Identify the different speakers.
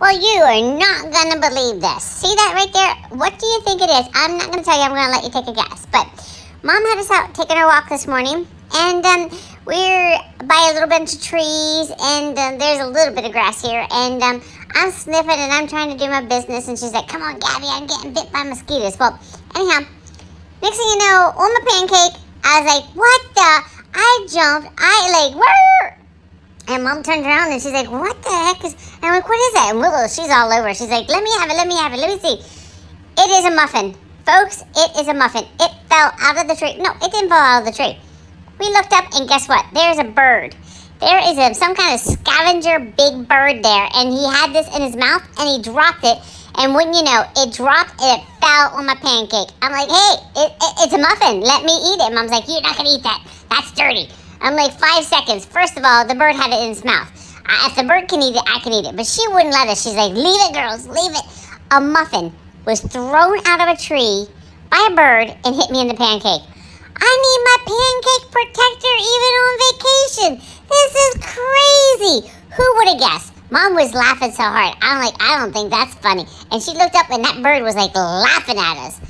Speaker 1: Well, you are not going to believe this. See that right there? What do you think it is? I'm not going to tell you. I'm going to let you take a guess. But mom had us out taking our walk this morning, and um, we're by a little bunch of trees, and um, there's a little bit of grass here, and um, I'm sniffing and I'm trying to do my business, and she's like, "Come on, Gabby, I'm getting bit by mosquitoes." Well, anyhow, next thing you know, on my pancake, I was like, "What the?" I jumped. I like, where? And mom turned around and she's like, what the heck is, and I'm like, what is that? And Willow, she's all over. She's like, let me have it, let me have it, let me see. It is a muffin. Folks, it is a muffin. It fell out of the tree. No, it didn't fall out of the tree. We looked up and guess what? There's a bird. There is a, some kind of scavenger big bird there. And he had this in his mouth and he dropped it. And wouldn't you know, it dropped and it fell on my pancake. I'm like, hey, it, it, it's a muffin. Let me eat it. Mom's like, you're not going to eat that. That's dirty. I'm like, five seconds. First of all, the bird had it in its mouth. If the bird can eat it, I can eat it. But she wouldn't let us. She's like, leave it, girls, leave it. A muffin was thrown out of a tree by a bird and hit me in the pancake. I need my pancake protector even on vacation. This is crazy. Who would have guessed? Mom was laughing so hard. I'm like, I don't think that's funny. And she looked up and that bird was like laughing at us.